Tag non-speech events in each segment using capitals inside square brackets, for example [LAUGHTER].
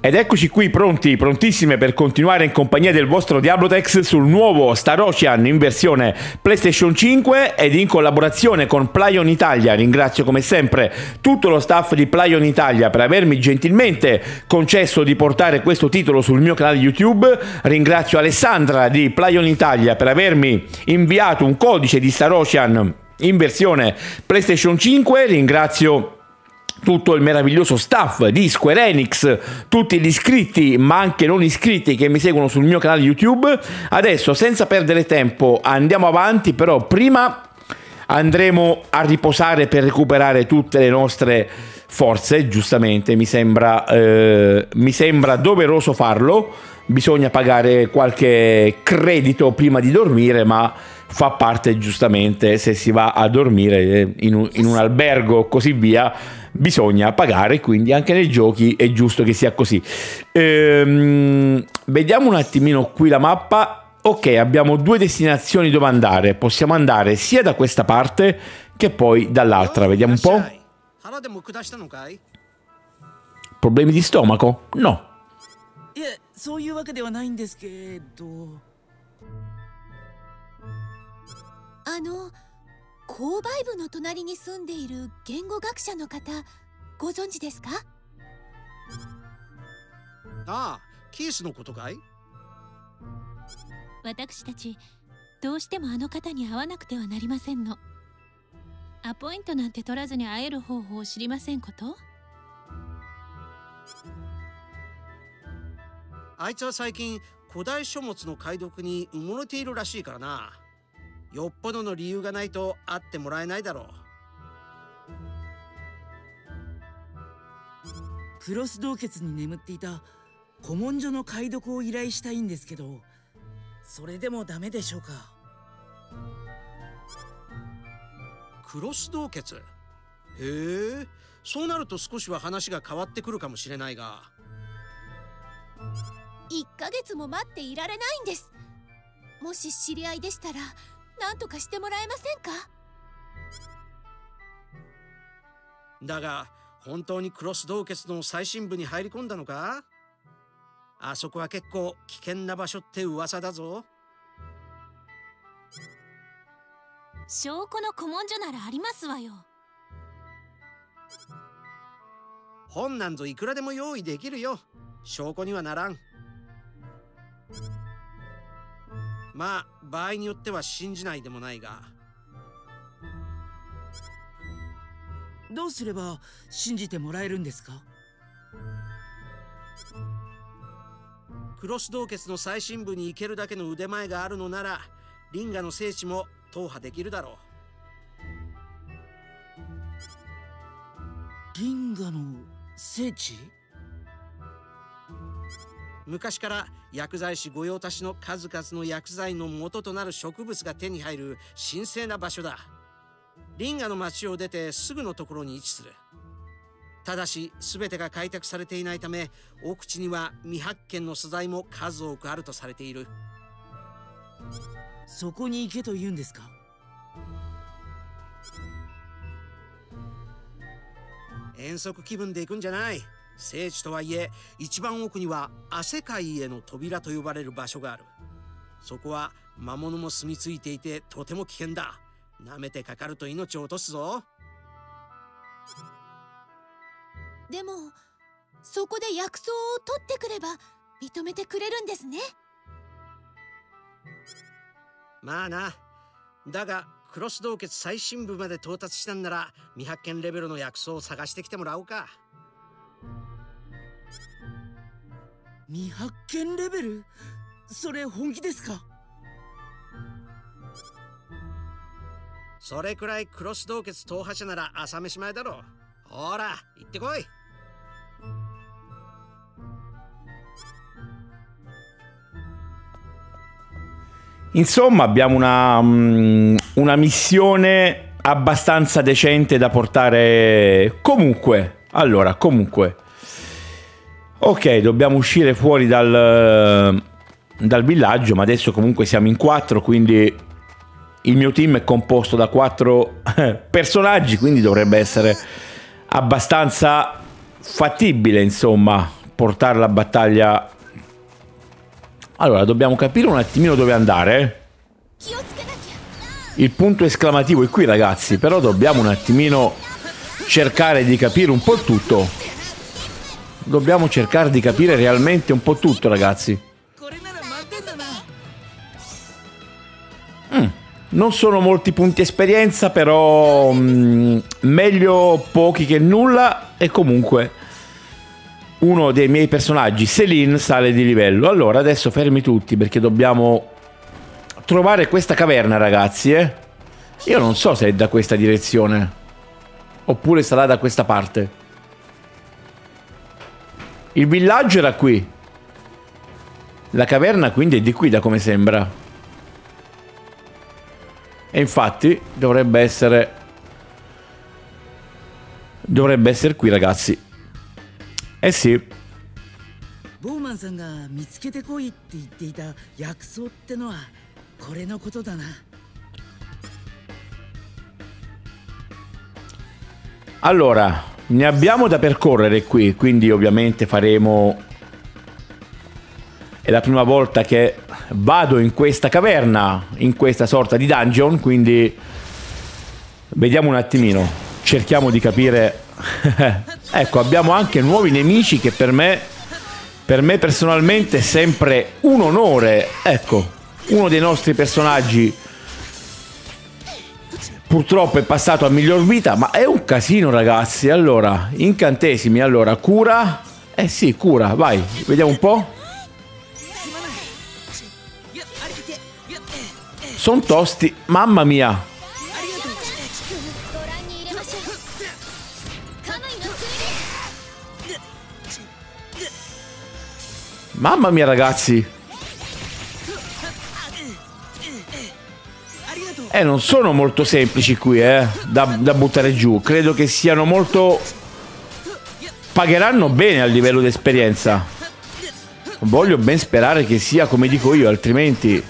Ed eccoci qui pronti, prontissime per continuare in compagnia del vostro Diablotex sul nuovo Star Ocean in versione PlayStation 5 ed in collaborazione con Plaion Italia. Ringrazio come sempre tutto lo staff di Plaion Italia per avermi gentilmente concesso di portare questo titolo sul mio canale YouTube. Ringrazio Alessandra di Plaion Italia per avermi inviato un codice di Star Ocean in versione PlayStation 5. Ringrazio tutto il meraviglioso staff di Square Enix, tutti gli iscritti ma anche non iscritti che mi seguono sul mio canale YouTube. Adesso senza perdere tempo andiamo avanti, però prima andremo a riposare per recuperare tutte le nostre forze, giustamente mi sembra, eh, mi sembra doveroso farlo, bisogna pagare qualche credito prima di dormire, ma fa parte giustamente se si va a dormire eh, in un, in un albergo o così via bisogna pagare, quindi anche nei giochi è giusto che sia così. Ehm, vediamo un attimino qui la mappa. Ok, abbiamo due destinazioni dove andare. Possiamo andare sia da questa parte che poi dall'altra. Vediamo un po'. Problemi di stomaco? No. いえ購買部の隣に住んでいる言語学者の方ご存知ですか？ああキースのことかい？私たちどうしてもあの方に会わなくてはなりませんの。アポイントなんて取らずに会える方法を知りませんこと？あいつは最近古代書物の解読に埋もれているらしいからなよっぽどの理由がないと会ってもらえないだろう。クロス洞穴に眠っていた古文書の解読を依頼したいんですけどそれでもダメでしょうか？クロス洞穴？へえそうなると少しは話が変わってくるかもしれないが。1ヶ月も待っていられないんです。もし知り合いでしたら何とかしてもらえませんか？だが本当にクロス洞穴の最深部に入り込んだのか？あそこは結構危険な場所って噂だぞ。証拠の古文書ならありますわよ。本なんぞいくらでも用意できるよ。証拠にはならんまあ場合によっては信じないでもないが。どうすれば信じてもらえるんですか？クロス洞穴の最深部に行けるだけの腕前があるのならリンガの聖地も踏破できるだろう。リンガの聖地？昔から薬剤師御用達の数々の薬剤の元となる植物が手に入る神聖な場所だ。リンガの町を出てすぐのところに位置する。ただし全てが開拓されていないため奥地には未発見の素材も数多くあるとされている。そこに行けと言うんですか？遠足気分で行くんじゃない聖地とはいえ一番奥には亜世界への扉と呼ばれる場所がある。そこは魔物も住み着いていてとても危険だ。舐めてかかると命を落とすぞ。でもそこで薬草を取ってくれば認めてくれるんですね。まあな。だがクロス洞穴最深部まで到達したんなら未発見レベルの薬草を探してきてもらおうか未発見レベルそれ本気ですかそれくらいクロス洞穴踏破者なら朝飯前だろほら行ってこい Insomma, abbiamo una, mm, una missione abbastanza decente da portare comunque. Allora, comunque. Ok, dobbiamo uscire fuori dal, dal villaggio, ma adesso comunque siamo in quattro, quindi il mio team è composto da quattro [LAUGHS] personaggi, quindi dovrebbe essere abbastanza fattibile, insomma, portare la battaglia. Allora, dobbiamo capire un attimino dove andare. Il punto esclamativo è qui, ragazzi, però dobbiamo un attimino cercare di capire un po' il tutto dobbiamo cercare di capire realmente un po' tutto, ragazzi. Mm. Non sono molti punti esperienza, però mm, meglio pochi che nulla e comunque uno dei miei personaggi, Selin, sale di livello. Allora, adesso fermi tutti perché dobbiamo trovare questa caverna, ragazzi, eh? Io non so se è da questa direzione oppure sarà da questa parte. Il villaggio era qui. La caverna quindi è di qui, da come sembra. E infatti dovrebbe essere... Dovrebbe essere qui, ragazzi. Eh sì. ボーマンさんが見つけてこいって言っていた薬草ってのはこれのことだな Allora, ne abbiamo da percorrere qui, quindi ovviamente faremo... È la prima volta che vado in questa caverna, in questa sorta di dungeon, quindi vediamo un attimino, cerchiamo di capire... [LAUGHS] ecco, abbiamo anche nuovi nemici che per me, per me personalmente è sempre un onore. Ecco, uno dei nostri personaggi purtroppo è passato a miglior vita, ma è un casino ragazzi. Allora, incantesimi, allora, cura. Eh sì, cura, vai, vediamo un po'. Sono tosti, mamma mia. Mamma mia ragazzi Eh, non sono molto semplici qui, eh, da, da buttare giù. Credo che siano molto... Pagheranno bene a livello di esperienza. Voglio ben sperare che sia come dico io, altrimenti...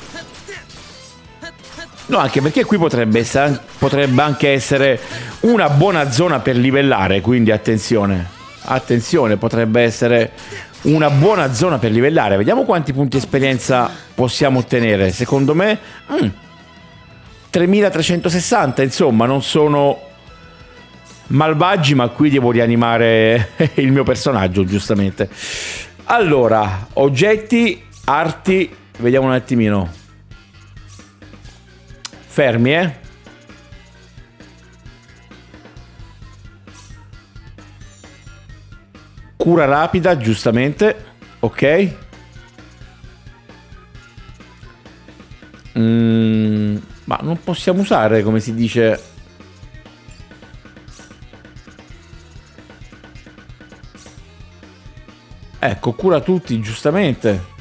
No, anche perché qui potrebbe, essere, potrebbe anche essere una buona zona per livellare, quindi attenzione. Attenzione, potrebbe essere una buona zona per livellare. Vediamo quanti punti esperienza possiamo ottenere. Secondo me... mm, 3360, insomma, non sono malvagi, ma qui devo rianimare [LAUGHS] il mio personaggio, giustamente. Allora, oggetti, arti, vediamo un attimino. Fermi, eh. Cura rapida, giustamente. Ok. Mm, ma non possiamo usare, come si dice... Ecco, cura tutti, giustamente.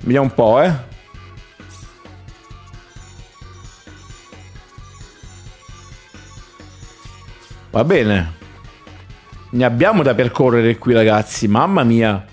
Vediamo un po', eh. Va bene. Ne abbiamo da percorrere qui, ragazzi. Mamma mia.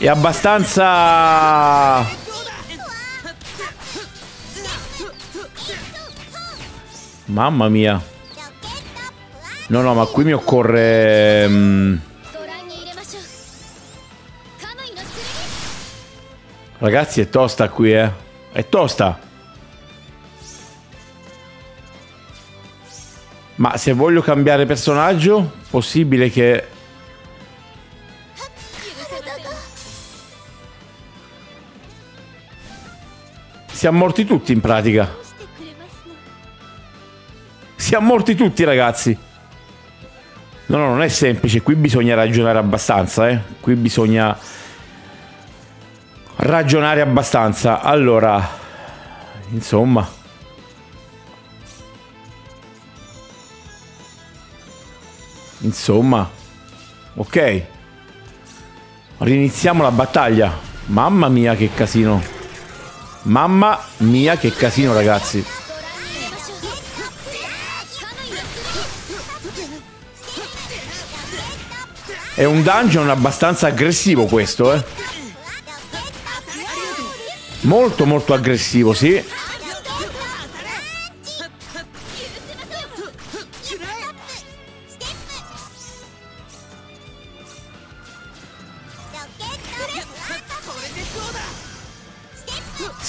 è abbastanza... Mamma mia. No, no, ma qui mi occorre... Mm, Ragazzi, è tosta qui, eh. È tosta. Ma se voglio cambiare personaggio, possibile che... Siamo morti tutti in pratica. Siamo morti tutti, ragazzi. No, no, non è semplice. Qui bisogna ragionare abbastanza, eh. Qui bisogna ragionare abbastanza. Allora, insomma. Insomma. Ok. Riniziamo la battaglia. Mamma mia che casino. Mamma mia che casino ragazzi. È un dungeon abbastanza aggressivo questo, eh. Molto molto aggressivo, sì.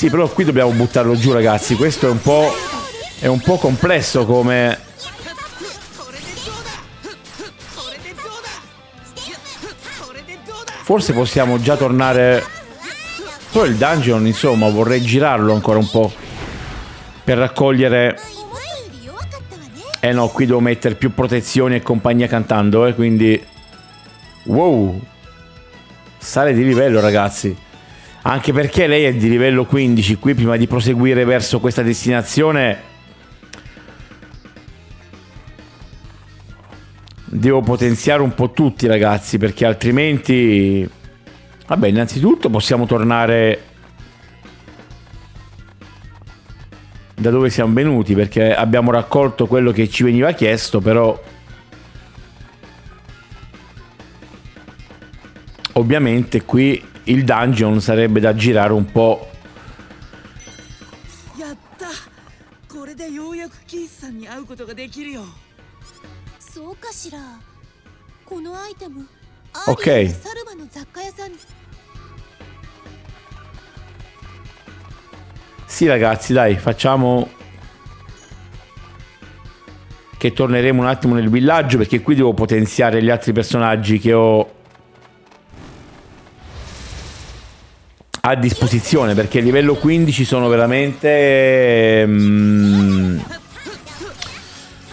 Sì, però qui dobbiamo buttarlo giù, ragazzi. Questo è un po'. È un po' complesso come. Forse possiamo già tornare. Però il dungeon, insomma, vorrei girarlo ancora un po'. Per raccogliere. Eh no, qui devo mettere più protezioni e compagnia cantando, eh, quindi. Wow! Sale di livello, ragazzi. Anche perché lei è di livello 15, qui prima di proseguire verso questa destinazione devo potenziare un po' tutti ragazzi perché altrimenti vabbè innanzitutto possiamo tornare da dove siamo venuti perché abbiamo raccolto quello che ci veniva chiesto però ovviamente qui il dungeon sarebbe da girare un po'. Ok. Sì ragazzi, dai, facciamo che torneremo un attimo nel villaggio perché qui devo potenziare gli altri personaggi che ho a disposizione perché a livello 15 sono veramente mm,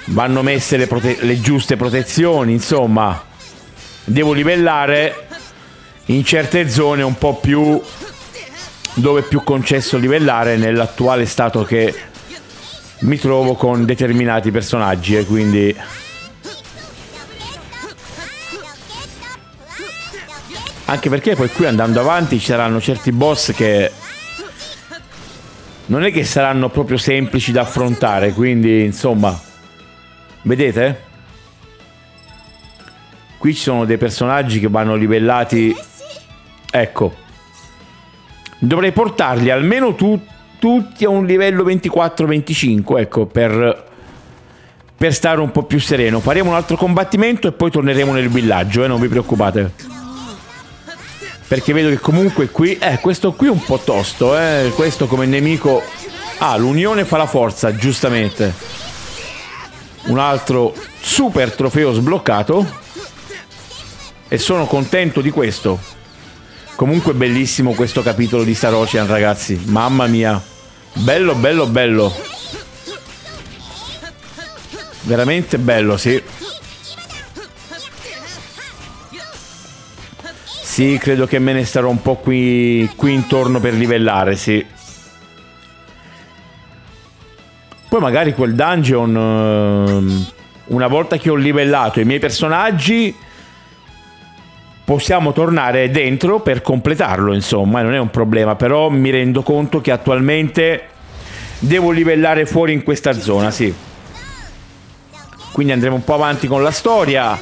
vanno messe le, le giuste protezioni insomma. Devo livellare in certe zone un po' più dove è più concesso livellare nell'attuale stato che mi trovo con determinati personaggi e quindi Anche perché poi qui andando avanti ci saranno certi boss che non è che saranno proprio semplici da affrontare, quindi insomma, vedete? Qui ci sono dei personaggi che vanno livellati. Ecco. Dovrei portarli almeno tu- tutti a un livello 24-25, ecco, per per stare un po' più sereno. Faremo un altro combattimento e poi torneremo nel villaggio, eh, non vi preoccupate. Perché vedo che comunque qui... Eh, questo qui è un po' tosto, eh. Questo come nemico... Ah, l'unione fa la forza, giustamente. Un altro super trofeo sbloccato. E sono contento di questo. Comunque bellissimo questo capitolo di Star Ocean, ragazzi. Mamma mia. Bello, bello, bello. Veramente bello, sì. Sì, credo che me ne starò un po' qui, qui intorno per livellare, sì. Poi magari quel dungeon, ehm, una volta che ho livellato i miei personaggi, possiamo tornare dentro per completarlo, insomma, non è un problema, però mi rendo conto che attualmente devo livellare fuori in questa zona, sì. Quindi andremo un po' avanti con la storia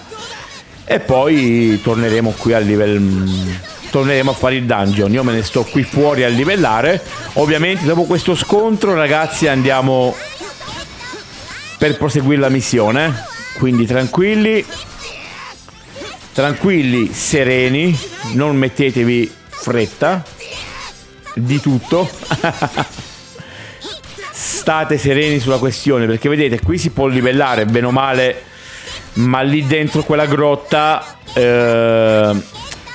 e poi torneremo qui al livello torneremo a fare il dungeon. Io me ne sto qui fuori a livellare. Ovviamente dopo questo scontro ragazzi andiamo per proseguire la missione. Quindi tranquilli. Tranquilli sereni. Non mettetevi fretta. Di tutto. [LAUGHS] State sereni sulla questione perché vedete qui si può livellare bene o male ma lì dentro quella grotta eh,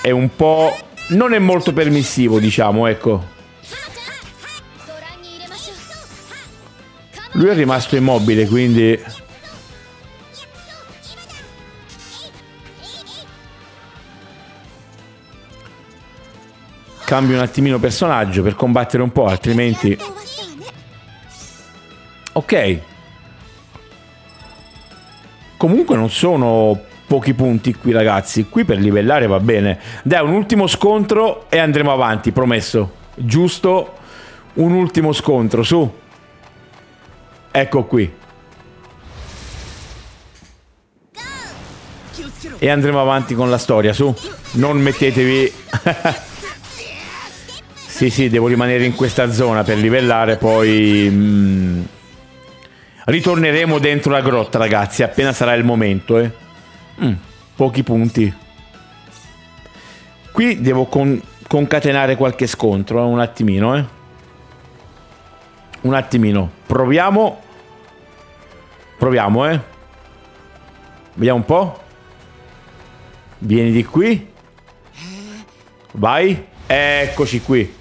è un po'... non è molto permissivo, diciamo, ecco. Lui è rimasto immobile, quindi... Cambio un attimino personaggio per combattere un po', altrimenti... Ok comunque non sono pochi punti qui ragazzi. Qui per livellare va bene. Dai, un ultimo scontro e andremo avanti, promesso. Giusto? Un ultimo scontro, su. Ecco qui. E andremo avanti con la storia, su. Non mettetevi... [LAUGHS] sì, sì, devo rimanere in questa zona per livellare, poi... Mm, ritorneremo dentro la grotta, ragazzi, appena sarà il momento, eh. Mm, pochi punti. Qui devo con concatenare qualche scontro, eh, un attimino, eh. Un attimino. Proviamo. Proviamo, eh. Vediamo un po'. Vieni di qui. Vai. Eccoci qui.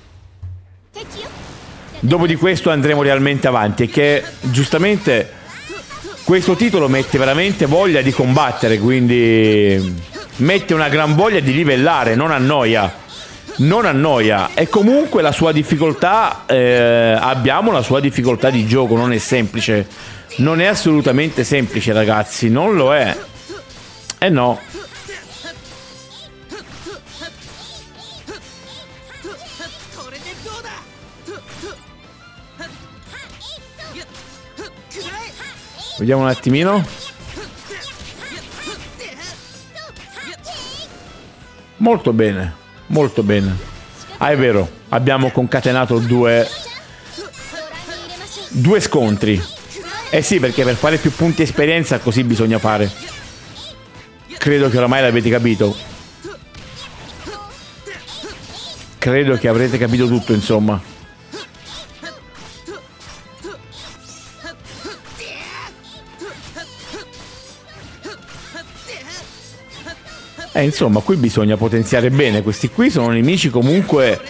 Dopo di questo andremo realmente avanti e che giustamente questo titolo mette veramente voglia di combattere, quindi mette una gran voglia di livellare, non annoia. Non annoia e comunque la sua difficoltà, eh, abbiamo la sua difficoltà di gioco, non è semplice. Non è assolutamente semplice ragazzi, non lo è. Eh no. Vediamo un attimino. Molto bene, molto bene. Ah, è vero, abbiamo concatenato due... Due scontri. Eh sì, perché per fare più punti esperienza così bisogna fare. Credo che oramai l'avete capito. Credo che avrete capito tutto, insomma. Eh, insomma, qui bisogna potenziare bene. Questi qui sono nemici comunque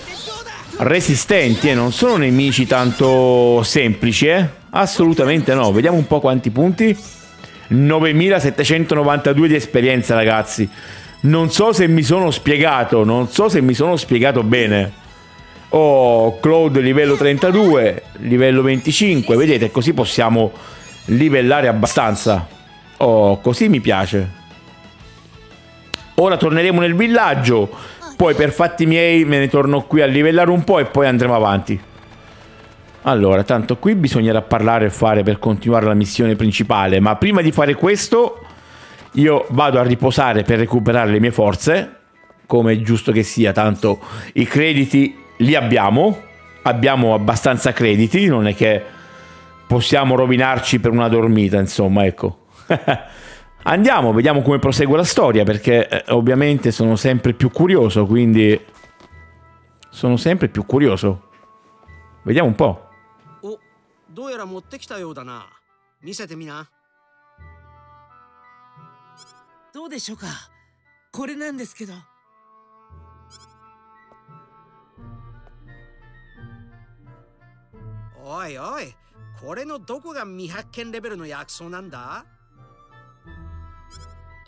resistenti e eh? non sono nemici tanto semplici, eh? Assolutamente no. Vediamo un po' quanti punti. 9792 di esperienza, ragazzi. Non so se mi sono spiegato, non so se mi sono spiegato bene. Oh, Claude livello 32, livello 25, vedete, così possiamo livellare abbastanza. Oh, così mi piace. Ora torneremo nel villaggio, poi per fatti miei me ne torno qui a livellare un po' e poi andremo avanti. Allora, tanto qui bisognerà parlare e fare per continuare la missione principale, ma prima di fare questo io vado a riposare per recuperare le mie forze, come è giusto che sia, tanto i crediti li abbiamo, abbiamo abbastanza crediti, non è che possiamo rovinarci per una dormita, insomma, ecco. [LAUGHS] Andiamo, vediamo come prosegue la storia, perché eh, ovviamente sono sempre più curioso, quindi sono sempre più curioso. Vediamo un po'. Oh, どうやら持ってきたようだな。見せてみな。どうでしょうかこれなんですけど。おいおい、これのどこが未発見レベルの薬草なんだはあ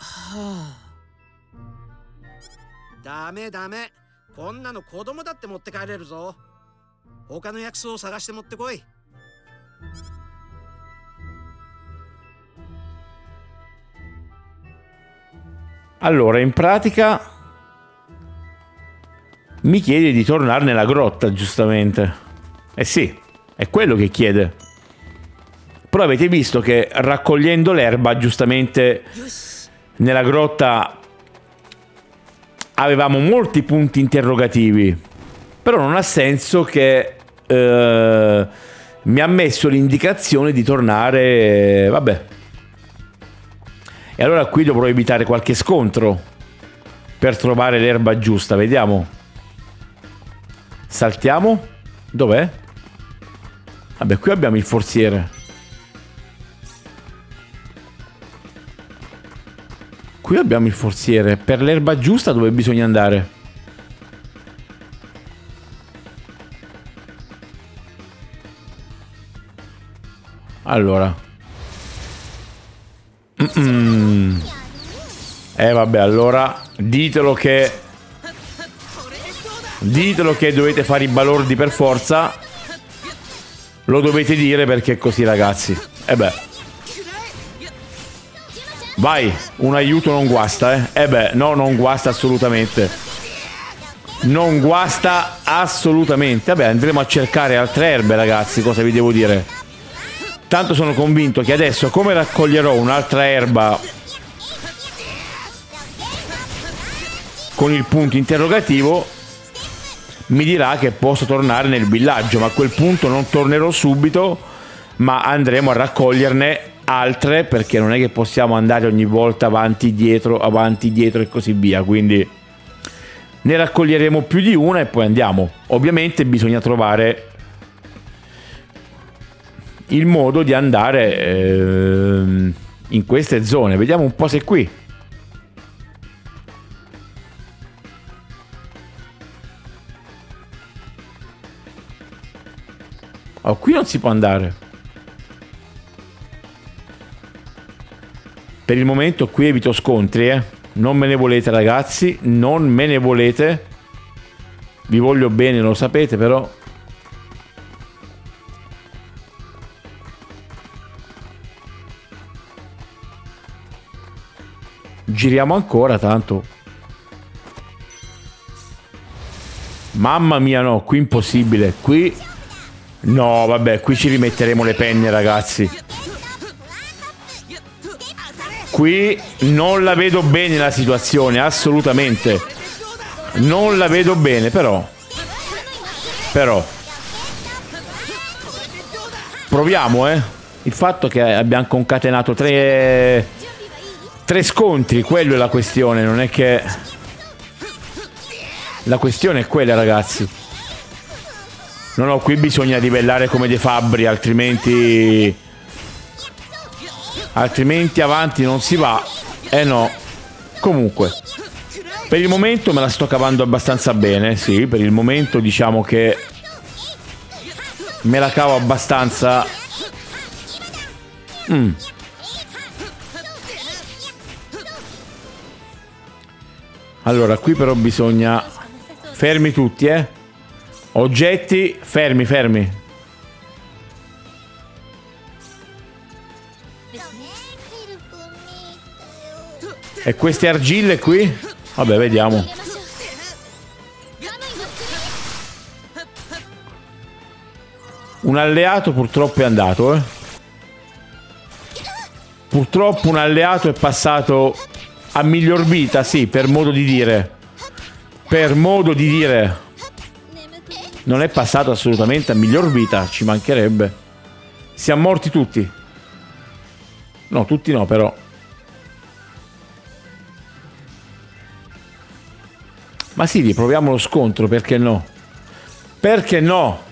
[SIGHS] ダメダメこんなの子供だって持って帰れるぞ他の薬草を探して持ってこい Allora, in pratica mi chiede di tornare nella grotta, giustamente. Eh sì, è quello che chiede. Però avete visto che raccogliendo l'erba, giustamente nella grotta avevamo molti punti interrogativi, però non ha senso che eh, mi ha messo l'indicazione di tornare, vabbè. E allora qui dovrò evitare qualche scontro per trovare l'erba giusta, vediamo. Saltiamo? Dov'è? Vabbè, qui abbiamo il forziere. Qui abbiamo il forziere. Per l'erba giusta dove bisogna andare? Allora. Mm -mm. Eh vabbè, allora ditelo che... Ditelo che dovete fare i balordi per forza. Lo dovete dire perché è così ragazzi. E eh beh. Vai, un aiuto non guasta, eh. Eh beh, no, non guasta assolutamente. Non guasta assolutamente. Vabbè, andremo a cercare altre erbe, ragazzi, cosa vi devo dire? Tanto sono convinto che adesso, come raccoglierò un'altra erba con il punto interrogativo, mi dirà che posso tornare nel villaggio, ma a quel punto non tornerò subito, ma andremo a raccoglierne altre perché non è che possiamo andare ogni volta avanti, dietro, avanti, dietro e così via, quindi ne raccoglieremo più di una e poi andiamo. Ovviamente bisogna trovare il modo di andare eh, in queste zone. Vediamo un po' se qui. Oh, qui non si può andare. Per il momento qui evito scontri, eh. Non me ne volete ragazzi, non me ne volete. Vi voglio bene, lo sapete però. Giriamo ancora tanto. Mamma mia no, qui impossibile. Qui... No, vabbè, qui ci rimetteremo le penne ragazzi. Qui non la vedo bene la situazione, assolutamente. Non la vedo bene, però. Però. Proviamo, eh. Il fatto che abbiamo concatenato tre tre scontri, quello è la questione, non è che... La questione è quella, ragazzi. No, no, qui bisogna livellare come dei fabbri, altrimenti... Altrimenti avanti non si va. Eh no. Comunque. Per il momento me la sto cavando abbastanza bene, sì, per il momento diciamo che... Me la cavo abbastanza... Mm. Allora, qui però bisogna... Fermi tutti, eh. Oggetti, fermi, fermi. E queste argille qui? Vabbè, vediamo. Un alleato purtroppo è andato, eh. Purtroppo un alleato è passato a miglior vita, sì, per modo di dire. Per modo di dire. Non è passato assolutamente a miglior vita, ci mancherebbe. Siamo morti tutti. No, tutti no, però. Ma sì, riproviamo lo scontro, perché no? Perché no?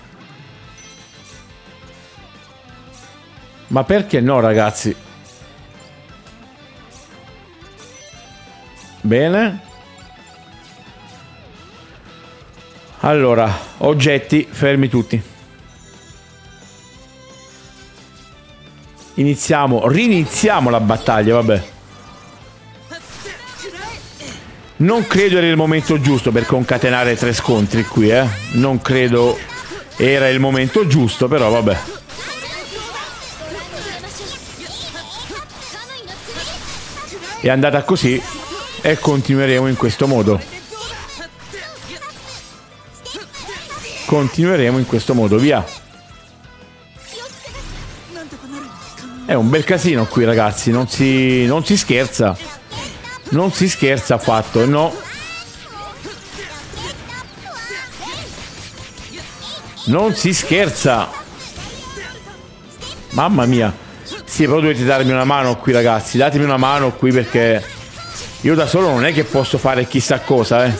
Ma perché no, ragazzi? Bene. Allora, oggetti, fermi tutti. Iniziamo, riniziamo la battaglia, vabbè. Non credo era il momento giusto per concatenare tre scontri qui, eh. Non credo era il momento giusto, però vabbè. È andata così e continueremo in questo modo. Continueremo in questo modo, via. È un bel casino qui ragazzi, non si, non si scherza. Non si scherza affatto, no. Non si scherza. Mamma mia. Sì, però dovete darmi una mano qui ragazzi, datemi una mano qui perché io da solo non è che posso fare chissà cosa, eh.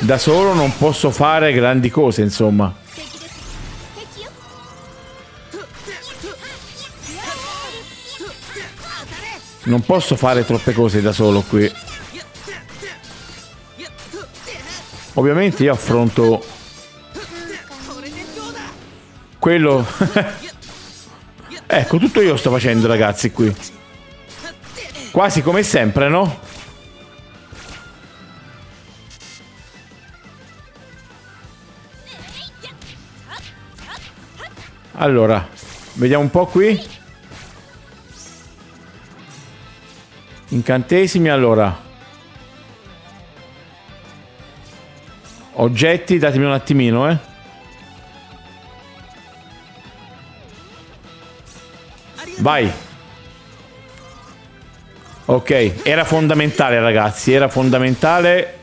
Da solo non posso fare grandi cose, insomma. Non posso fare troppe cose da solo qui. Ovviamente io affronto quello... [LAUGHS] ecco, tutto io sto facendo ragazzi qui. Quasi come sempre, no? Allora, vediamo un po' qui. Incantesimi allora. Oggetti, datemi un attimino, eh. Vai. Ok, era fondamentale ragazzi, era fondamentale.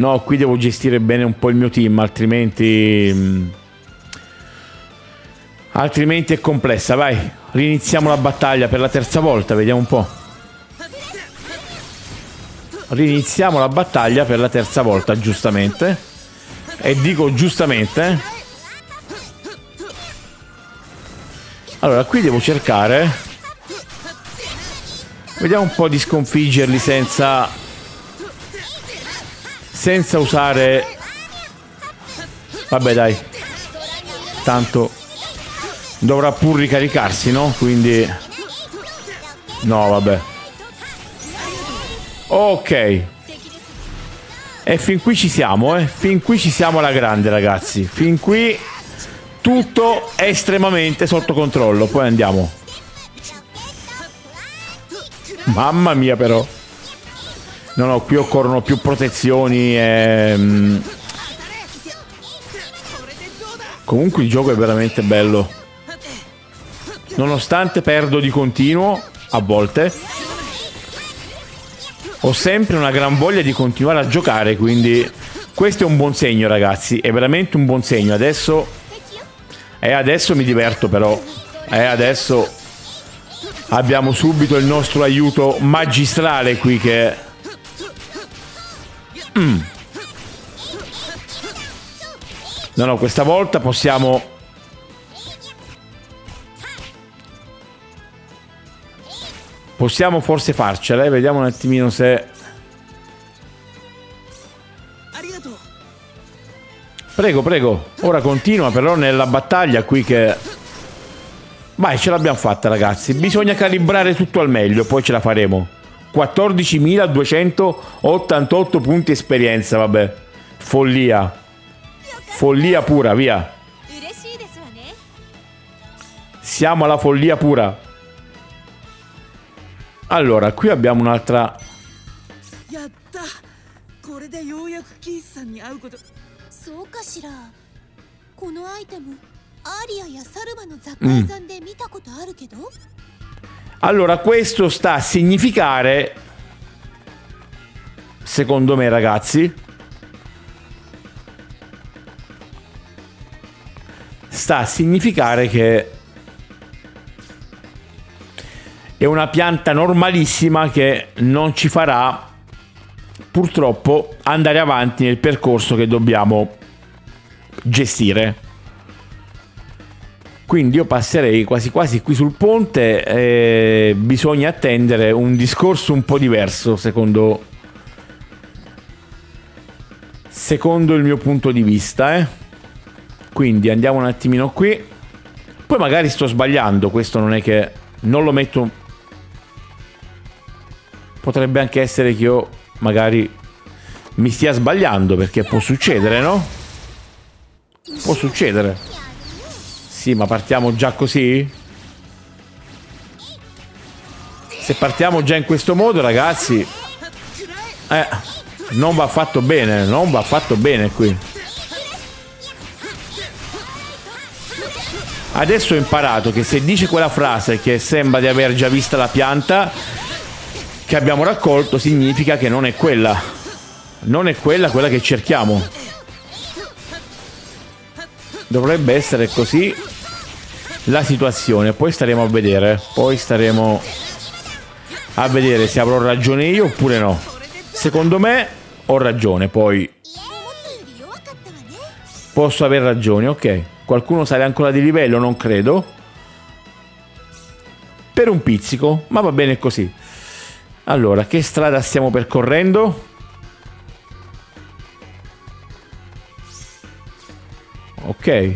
No, qui devo gestire bene un po' il mio team, altrimenti... mm, Altrimenti è complessa, vai. Riniziamo la battaglia per la terza volta, vediamo un po'. Riniziamo la battaglia per la terza volta, giustamente. E dico giustamente. Allora, qui devo cercare... Vediamo un po' di sconfiggerli senza senza usare vabbè dai. Tanto dovrà pur ricaricarsi no? Quindi no vabbè. Ok. E fin qui ci siamo eh. Fin qui ci siamo alla grande ragazzi. Fin qui tutto estremamente sotto controllo. Poi andiamo. Mamma mia però No, no, qui occorrono più protezioni e... mm, Comunque il gioco è veramente bello. Nonostante perdo di continuo, a volte, ho sempre una gran voglia di continuare a giocare, quindi questo è un buon segno ragazzi, è veramente un buon segno. Adesso... E adesso mi diverto però. E adesso abbiamo subito il nostro aiuto magistrale qui che... Mm. No, no, questa volta possiamo... Possiamo forse farcela, eh? vediamo un attimino se... Prego, prego. Ora continua però nella battaglia qui che... Vai, ce l'abbiamo fatta ragazzi. Bisogna calibrare tutto al meglio, poi ce la faremo. 14.288 punti esperienza, vabbè. Follia. Follia pura, via. Siamo alla follia pura. Allora, qui abbiamo un'altra... Mm. Allora, questo sta a significare, secondo me ragazzi, sta a significare che è una pianta normalissima che non ci farà purtroppo andare avanti nel percorso che dobbiamo gestire. Quindi io passerei quasi quasi qui sul ponte e bisogna attendere un discorso un po' diverso secondo secondo il mio punto di vista, eh. Quindi andiamo un attimino qui. Poi magari sto sbagliando, questo non è che non lo metto Potrebbe anche essere che io magari mi stia sbagliando perché può succedere, no? Può succedere. Sì, ma partiamo già così? Se partiamo già in questo modo, ragazzi, eh, non va fatto bene, non va fatto bene qui. Adesso ho imparato che se dice quella frase che sembra di aver già vista la pianta, che abbiamo raccolto significa che non è quella. Non è quella quella che cerchiamo. Dovrebbe essere così la situazione. Poi staremo a vedere. Poi staremo a vedere se avrò ragione io oppure no. Secondo me ho ragione, poi posso aver ragione, ok. Qualcuno sale ancora di livello, non credo. Per un pizzico, ma va bene così. Allora, che strada stiamo percorrendo? Ok,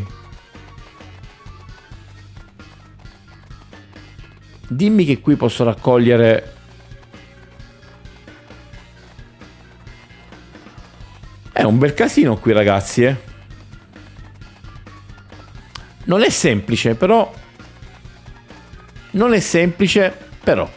Dimmi che qui posso raccogliere... È un bel casino qui ragazzi, eh. Non è semplice, però... Non è semplice, però...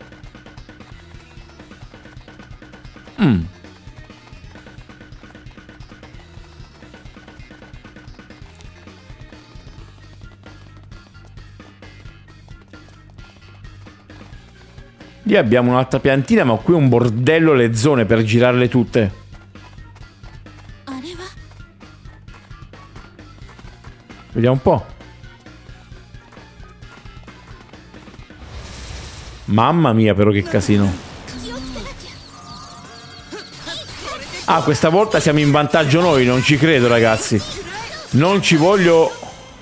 abbiamo un'altra piantina, ma qui è un bordello le zone per girarle tutte. Vediamo un po'. Mamma mia, però che casino. Ah, questa volta siamo in vantaggio noi, non ci credo ragazzi. Non ci voglio...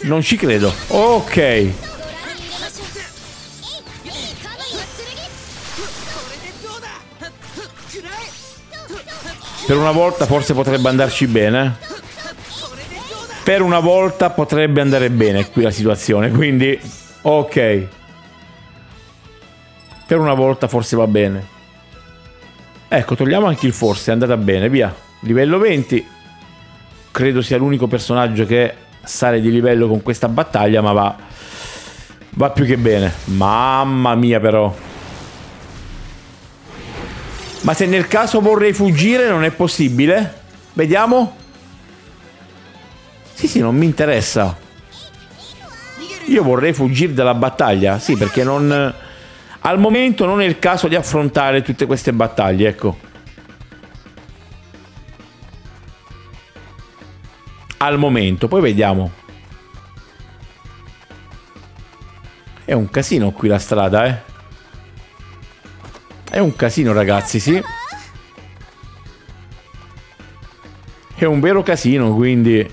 Non ci credo. Ok. Per una volta forse potrebbe andarci bene. Per una volta potrebbe andare bene qui la situazione, quindi... Ok. Per una volta forse va bene. Ecco, togliamo anche il forse, è andata bene, via. Livello 20. Credo sia l'unico personaggio che sale di livello con questa battaglia, ma va... Va più che bene. Mamma mia però. Ma se nel caso vorrei fuggire non è possibile? Vediamo. Sì, sì, non mi interessa. Io vorrei fuggire dalla battaglia. Sì, perché non... Al momento non è il caso di affrontare tutte queste battaglie, ecco. Al momento, poi vediamo. È un casino qui la strada, eh. È un casino, ragazzi, sì. È un vero casino, quindi...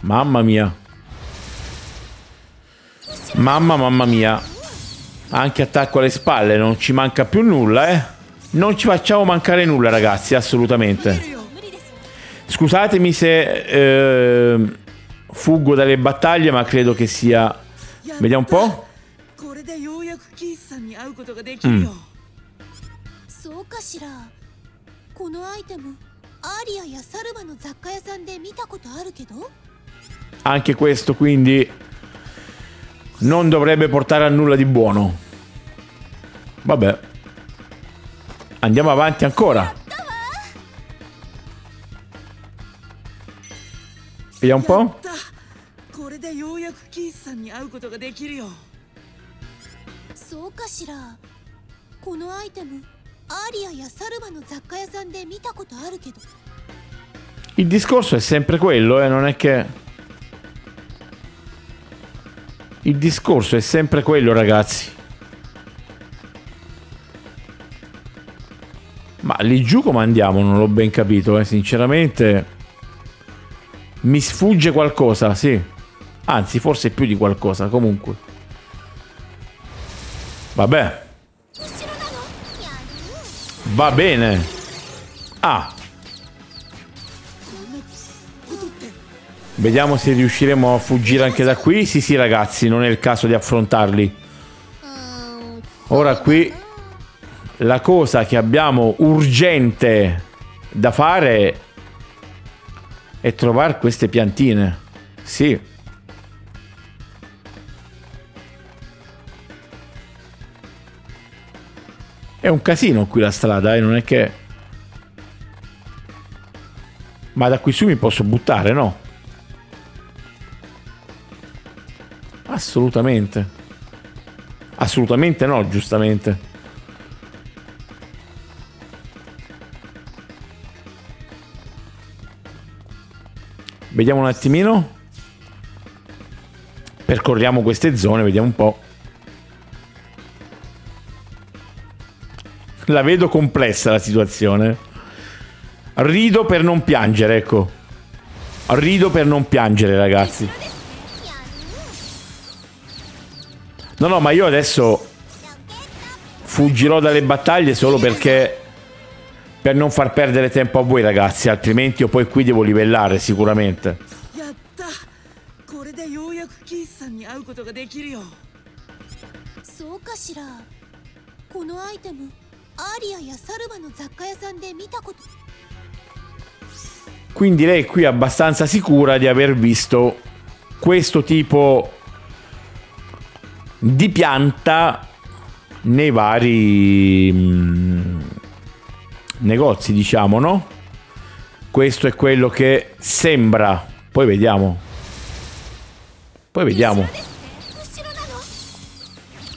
Mamma mia. Mamma, mamma mia. Anche attacco alle spalle, non ci manca più nulla, eh. Non ci facciamo mancare nulla, ragazzi, assolutamente. Scusatemi se eh, fuggo dalle battaglie, ma credo che sia... Vediamo un po'. これでようやくキースさんに会うことができるよ、そうかしらこのアイテムアーリアやサルバの雑貨屋さんで見たことあるけど Anche questo quindi non dovrebbe portare a nulla di buono. Vabbè. Andiamo avanti ancora. Vediamo un や po'. そうかしらこのアイテムアーリアやサルバの雑貨屋さんで見たことあるけど Il discorso è sempre quello, eh, non è che... Il discorso è sempre quello, ragazzi. Ma lì giù come andiamo? Non l'ho ben capito, eh, sinceramente. Mi sfugge qualcosa, sì. Anzi, forse più di qualcosa, comunque. Vabbè. Va bene. Ah. Vediamo se riusciremo a fuggire anche da qui. Sì, sì, ragazzi, non è il caso di affrontarli. Ora qui la cosa che abbiamo urgente da fare è trovare queste piantine. Sì. È un casino qui la strada, eh? non è che... Ma da qui su mi posso buttare, no? Assolutamente. Assolutamente no, giustamente. Vediamo un attimino. Percorriamo queste zone, vediamo un po'. La vedo complessa la situazione. Rido per non piangere, ecco. Rido per non piangere, ragazzi. No, no, ma io adesso fuggirò dalle battaglie solo perché per non far perdere tempo a voi ragazzi, altrimenti io poi qui devo livellare sicuramente. やったこれでようやくキースさんに会うことができるよそうかしらこのアイテムアーリアやサルバの雑貨屋さんで見たこと Quindi lei qui è abbastanza sicura di aver visto questo tipo di pianta nei vari mm, negozi, diciamo, no? Questo è quello che sembra. Poi vediamo. Poi vediamo. 後ろなの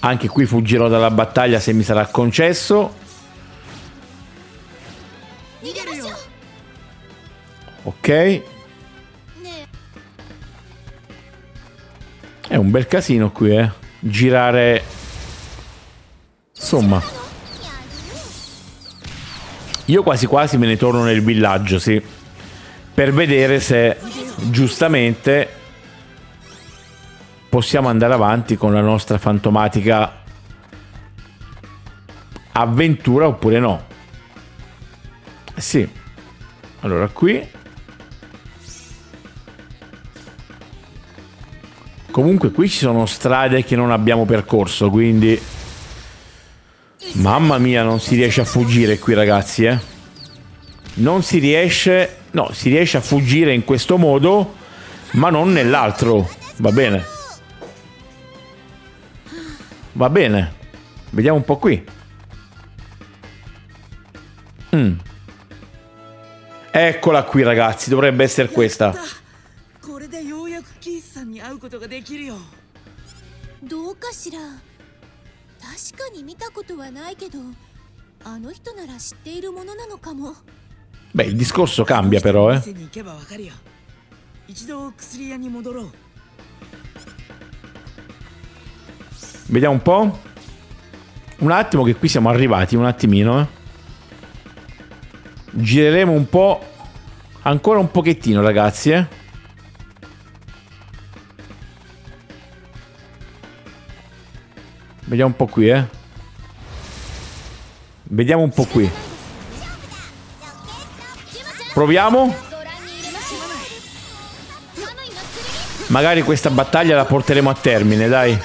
Anche qui fuggirò dalla battaglia se mi sarà concesso. Ok. È un bel casino qui, eh. Girare. Insomma. Io quasi quasi me ne torno nel villaggio, sì. Per vedere se giustamente possiamo andare avanti con la nostra fantomatica avventura oppure no. Sì. Allora qui Comunque qui ci sono strade che non abbiamo percorso, quindi... Mamma mia, non si riesce a fuggire qui, ragazzi, eh. Non si riesce... No, si riesce a fuggire in questo modo, ma non nell'altro. Va bene. Va bene. Vediamo un po' qui. Mm. Eccola qui, ragazzi. Dovrebbe essere questa. に会うことができるよどうかしら確かに見たことはないけどあの人なら知っているものなのかも Beh, il discorso cambia però, eh. 店に行けばわかるよ一度薬屋に戻ろう Vediamo un po'. Un attimo che qui siamo arrivati, un attimino. Eh. Gireremo un po'. Ancora un pochettino, ragazzi, eh. Vediamo un po' qui, eh. Vediamo un po' qui. Proviamo. Magari questa battaglia la porteremo a termine, dai.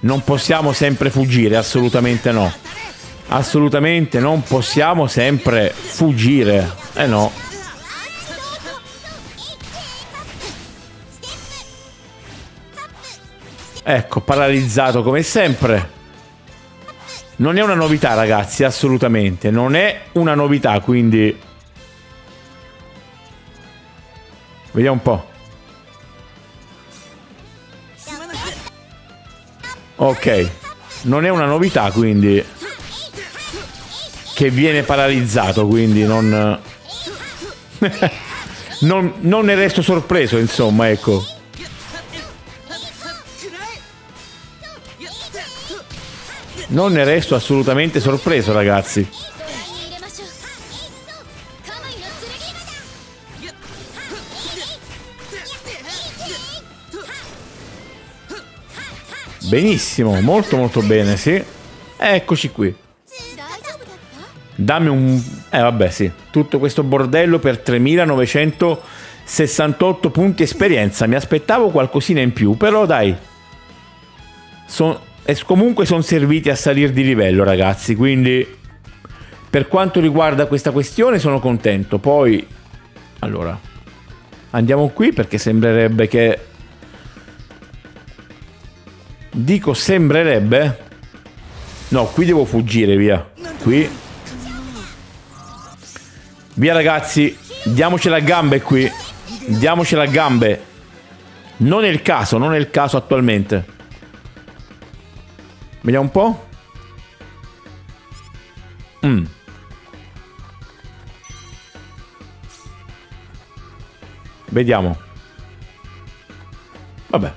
Non possiamo sempre fuggire, assolutamente no. Assolutamente non possiamo sempre fuggire. Eh no. Ecco, paralizzato come sempre. Non è una novità, ragazzi, assolutamente. Non è una novità, quindi... Vediamo un po'. Ok, non è una novità quindi che viene paralizzato, quindi non... [LAUGHS] non, non ne resto sorpreso, insomma, ecco. Non ne resto assolutamente sorpreso, ragazzi. Benissimo, molto molto bene, sì. Eccoci qui. Dammi un... Eh vabbè sì, tutto questo bordello per 3968 punti esperienza. Mi aspettavo qualcosina in più, però dai. Sono e comunque sono serviti a salire di livello ragazzi, quindi per quanto riguarda questa questione sono contento. Poi, allora, andiamo qui perché sembrerebbe che... Dico sembrerebbe... No, qui devo fuggire via. Qui... Via ragazzi, diamocela a gambe qui. Diamocela a gambe. Non è il caso, non è il caso attualmente. Vediamo un po'. Mm. Vediamo. Vabbè.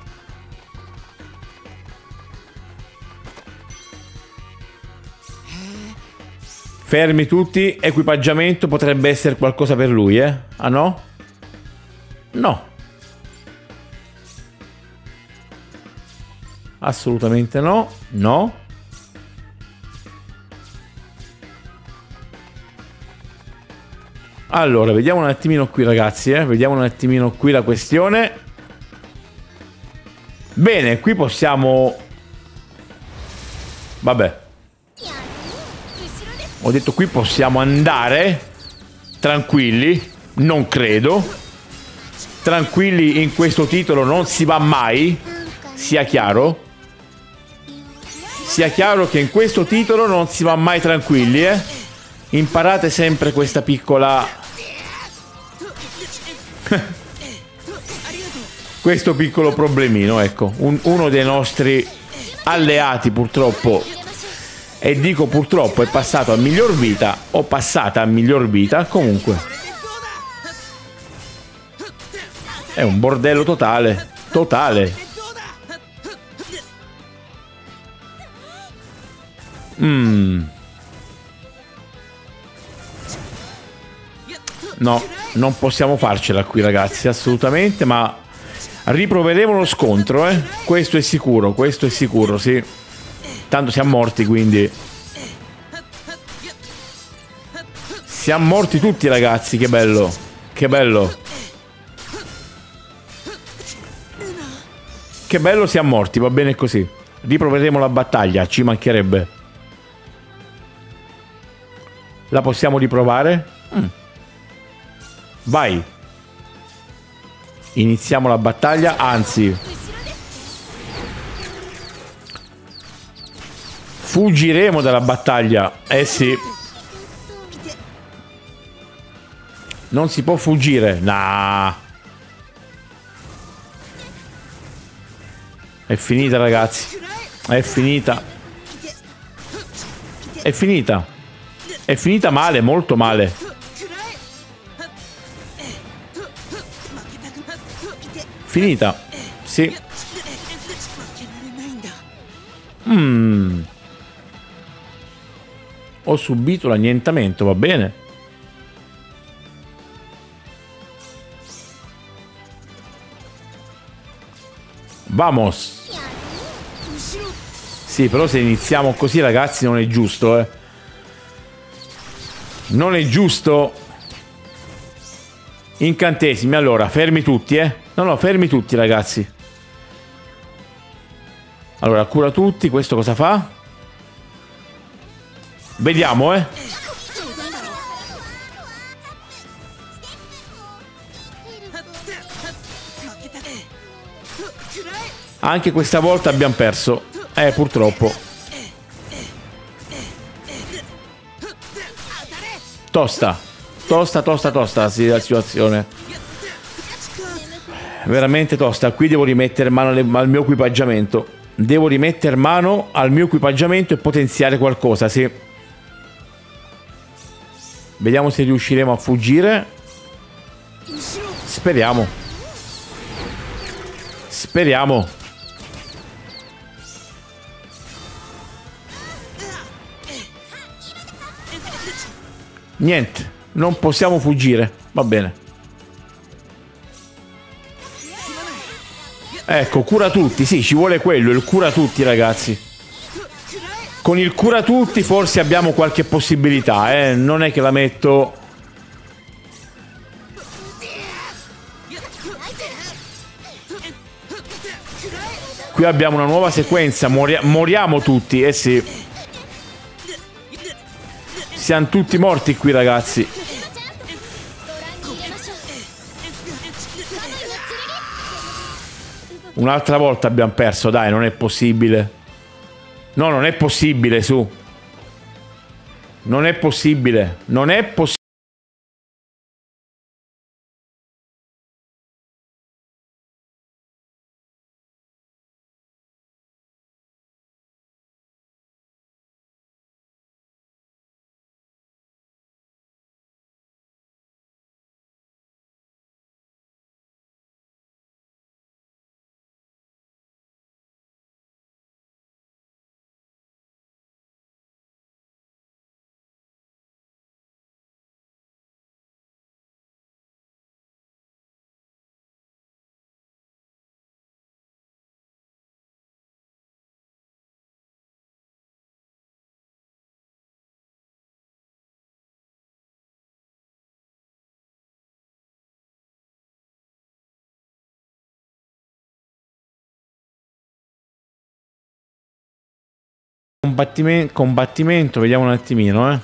Fermi tutti, equipaggiamento potrebbe essere qualcosa per lui, eh? Ah no? No. Assolutamente no. No. Allora, vediamo un attimino qui ragazzi, eh? Vediamo un attimino qui la questione. Bene, qui possiamo... Vabbè. Ho detto qui possiamo andare tranquilli, non credo. Tranquilli in questo titolo non si va mai, sia chiaro. Sia chiaro che in questo titolo non si va mai tranquilli, eh. Imparate sempre questa piccola [LAUGHS] questo piccolo problemino, ecco, un, uno dei nostri alleati purtroppo, e dico purtroppo è passato a miglior vita, o passata a miglior vita, comunque. È un bordello totale, totale. Mmm. No, non possiamo farcela qui ragazzi, assolutamente, ma riproveremo lo scontro, eh. Questo è sicuro, questo è sicuro, sì. Tanto siamo morti, quindi... Siamo morti tutti ragazzi, che bello. Che bello. Che bello siamo morti, va bene così. Riproveremo la battaglia, ci mancherebbe. La possiamo riprovare? Mm. Vai. Iniziamo la battaglia, anzi... Fuggiremo dalla battaglia. Eh sì. Non si può fuggire. Nah. È finita ragazzi. È finita. È finita. È finita male, molto male. Finita. Sì. Mmm. Ho subito l'annientamento, va bene. Vamos. Sì, però se iniziamo così ragazzi non è giusto, eh. Non è giusto. Incantesimi, allora, fermi tutti, eh. No, no, fermi tutti, ragazzi. Allora, cura tutti. Questo cosa fa? Vediamo, eh. Anche questa volta abbiamo perso. Eh, purtroppo. Tosta. Tosta, tosta, tosta la situazione veramente tosta. Qui devo rimettere mano al mio equipaggiamento. Devo rimettere mano al mio equipaggiamento e potenziare qualcosa, sì. Vediamo se riusciremo a fuggire. Speriamo. Speriamo. Niente, non possiamo fuggire. Va bene. Ecco, cura tutti, sì, ci vuole quello, il cura tutti, ragazzi. Con il cura tutti forse abbiamo qualche possibilità, eh. Non è che la metto... Qui abbiamo una nuova sequenza, Mori moriamo tutti, eh sì. Siamo tutti morti qui, ragazzi. Un'altra volta abbiamo perso, dai, non è possibile. No, non è possibile, su. Non è possibile. Non è possibile. Combattimento, combattimento, vediamo un attimino, eh.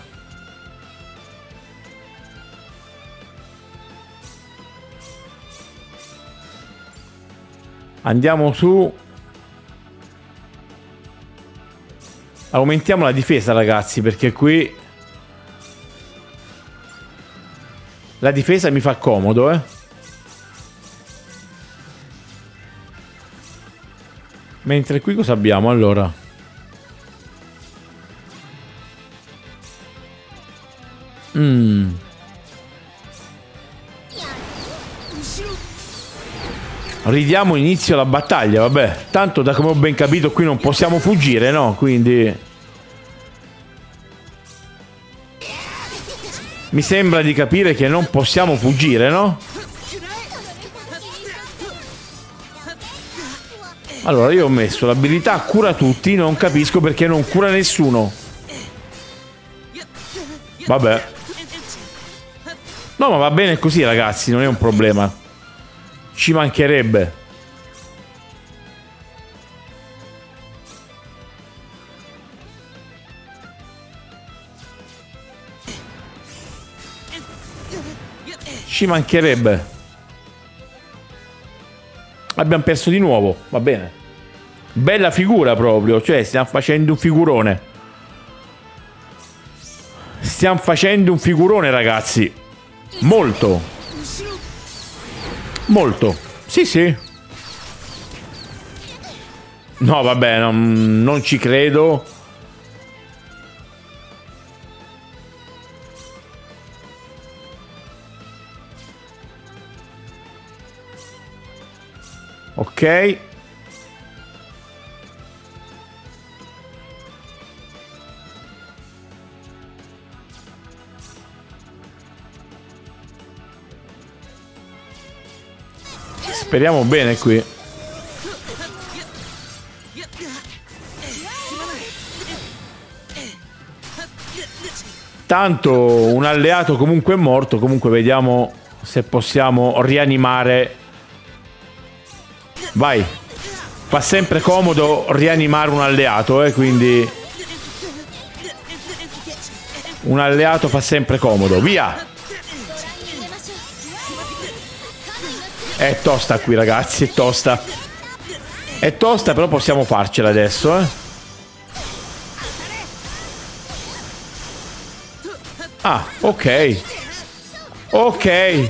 Andiamo su. Aumentiamo la difesa, ragazzi, perché qui la difesa mi fa comodo, eh. Mentre qui cosa abbiamo allora? Mmm. Ridiamo inizio alla battaglia, vabbè. Tanto da come ho ben capito qui non possiamo fuggire, no? Quindi... Mi sembra di capire che non possiamo fuggire, no? Allora io ho messo l'abilità cura tutti, non capisco perché non cura nessuno. Vabbè. No, ma va bene così ragazzi, non è un problema. Ci mancherebbe. Ci mancherebbe. Abbiamo perso di nuovo, va bene. Bella figura proprio, cioè stiamo facendo un figurone. Stiamo facendo un figurone ragazzi. Molto. Molto. Sì, sì. No, vabbè, non, non ci credo. Ok. Speriamo bene qui. Tanto un alleato comunque è morto, comunque vediamo se possiamo rianimare Vai. Fa sempre comodo rianimare un alleato, eh, quindi... Un alleato fa sempre comodo. Via! È tosta qui, ragazzi, è tosta. È tosta, però possiamo farcela adesso, eh. Ah, ok. Ok.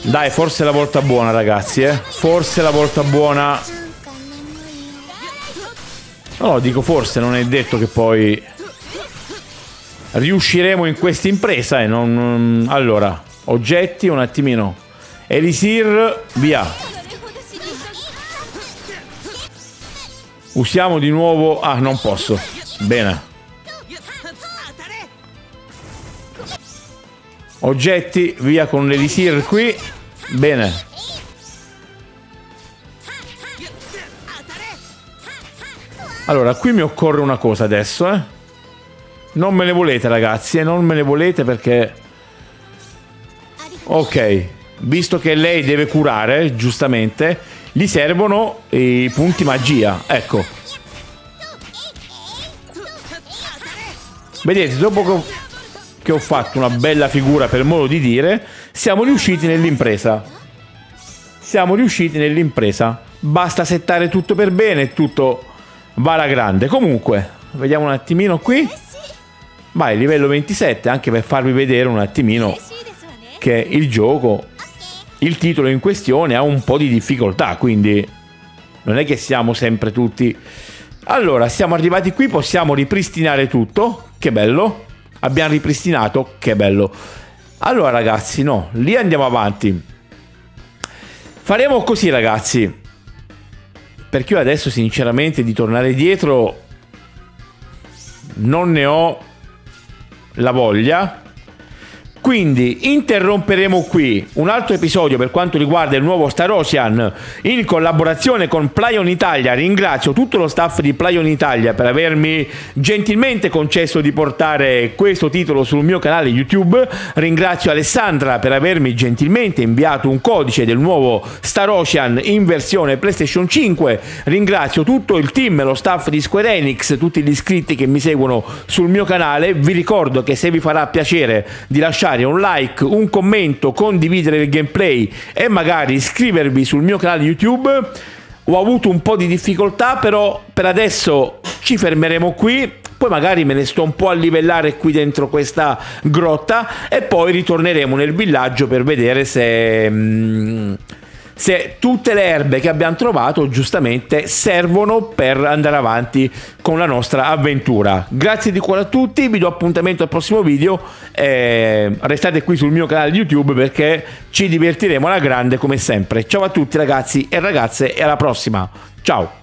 Dai, forse è la volta buona, ragazzi, eh. Forse è la volta buona. No, dico forse, non è detto che poi riusciremo in questa impresa, eh. Non... Allora, oggetti, un attimino. Elisir, via. Usiamo di nuovo... Ah, non posso. Bene. Oggetti, via con l'elisir qui. Bene. Allora, qui mi occorre una cosa adesso, eh. Non me ne volete, ragazzi, eh? Non me ne volete perché... Ok. Visto che lei deve curare, giustamente, gli servono i punti magia. Ecco. Vedete, dopo che ho fatto una bella figura per modo di dire, siamo riusciti nell'impresa. Siamo riusciti nell'impresa. Basta settare tutto per bene tutto va alla grande. Comunque, vediamo un attimino qui. Vai, livello 27, anche per farvi vedere un attimino che il gioco, il titolo in questione ha un po' di difficoltà, quindi non è che siamo sempre tutti... Allora, siamo arrivati qui, possiamo ripristinare tutto. Che bello abbiamo ripristinato, che bello. Allora ragazzi, no, lì andiamo avanti. Faremo così ragazzi. Perché io adesso sinceramente di tornare dietro non ne ho la voglia. Quindi interromperemo qui un altro episodio per quanto riguarda il nuovo Star Ocean in collaborazione con Plaion Italia. Ringrazio tutto lo staff di Plaion Italia per avermi gentilmente concesso di portare questo titolo sul mio canale YouTube. Ringrazio Alessandra per avermi gentilmente inviato un codice del nuovo Star Ocean in versione PlayStation 5. Ringrazio tutto il team lo staff di Square Enix, tutti gli iscritti che mi seguono sul mio canale. Vi ricordo che se vi farà piacere di lasciare lasciare un like, un commento, condividere il gameplay e magari iscrivervi sul mio canale YouTube. Ho avuto un po' di difficoltà, però per adesso ci fermeremo qui. Poi magari me ne sto un po' a livellare qui dentro questa grotta e poi ritorneremo nel villaggio per vedere se... Se tutte le erbe che abbiamo trovato giustamente servono per andare avanti con la nostra avventura. Grazie di cuore a tutti, vi do appuntamento al prossimo video, eh, restate qui sul mio canale YouTube perché ci divertiremo alla grande come sempre. Ciao a tutti ragazzi e ragazze e alla prossima. Ciao!